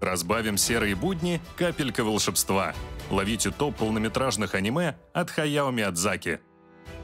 Разбавим серые будни капелькой волшебства. Ловите топ полнометражных аниме от Хаяо Миядзаки.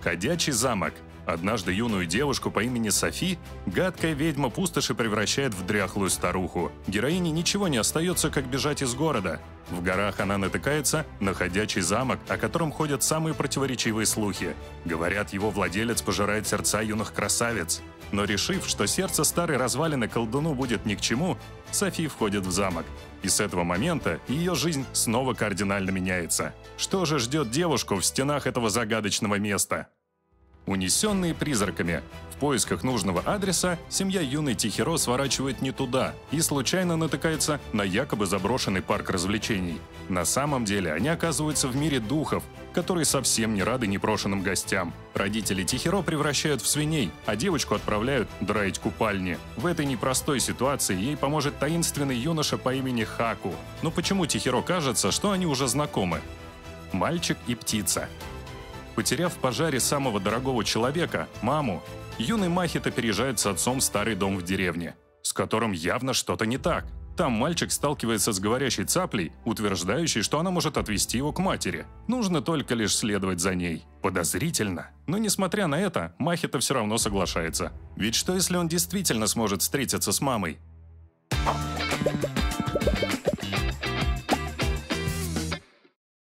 «Ходячий замок». Однажды юную девушку по имени Софи гадкая ведьма пустоши превращает в дряхлую старуху. Героине ничего не остается, как бежать из города. В горах она натыкается на ходячий замок, о котором ходят самые противоречивые слухи. Говорят, его владелец пожирает сердца юных красавиц. Но решив, что сердце старой развалины колдуну будет ни к чему, Софи входит в замок. И с этого момента ее жизнь снова кардинально меняется. Что же ждет девушку в стенах этого загадочного места? Унесенные призраками. В поисках нужного адреса семья юной Тихиро сворачивает не туда и случайно натыкается на якобы заброшенный парк развлечений. На самом деле они оказываются в мире духов, которые совсем не рады непрошенным гостям. Родители Тихиро превращают в свиней, а девочку отправляют драить купальни. В этой непростой ситуации ей поможет таинственный юноша по имени Хаку. Но почему Тихиро кажется, что они уже знакомы? Мальчик и птица. Потеряв в пожаре самого дорогого человека, маму, юный Махита переезжает с отцом старый дом в деревне, с которым явно что-то не так. Там мальчик сталкивается с говорящей цаплей, утверждающей, что она может отвезти его к матери. Нужно только лишь следовать за ней. Подозрительно. Но несмотря на это, Махита все равно соглашается. Ведь что если он действительно сможет встретиться с мамой?